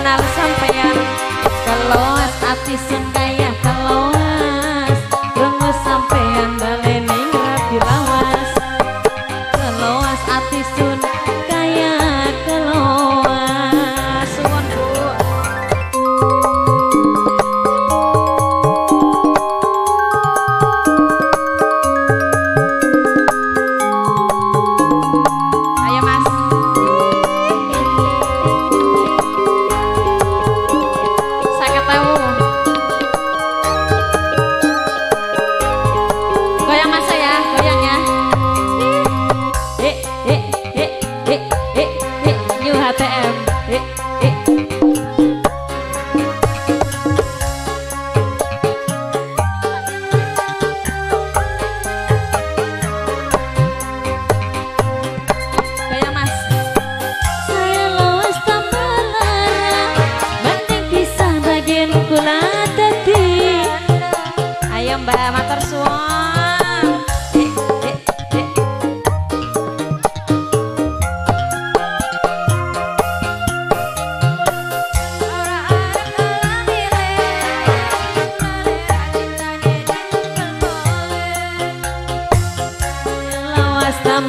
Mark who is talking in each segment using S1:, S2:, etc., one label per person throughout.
S1: kenal sampean. Kalau ati senang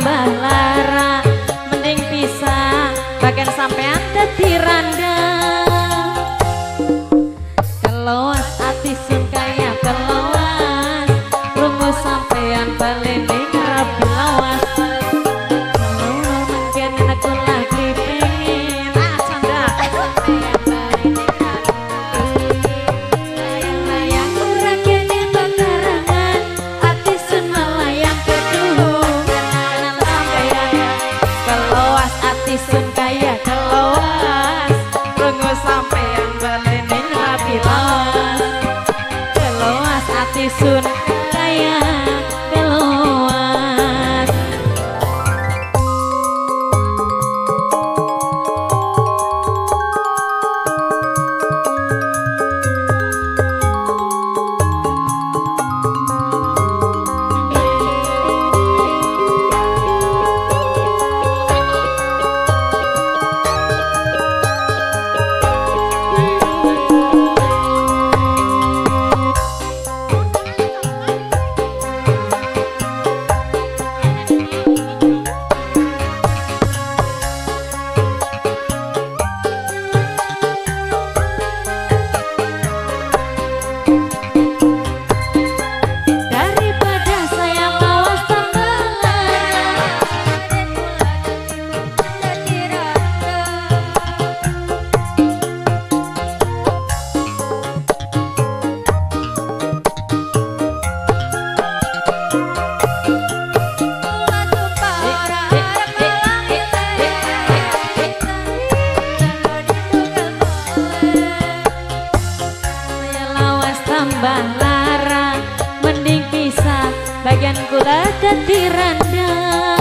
S1: Mbah Lara. Mending pisah. Bagian sampean dadi randi yen kula ketirandang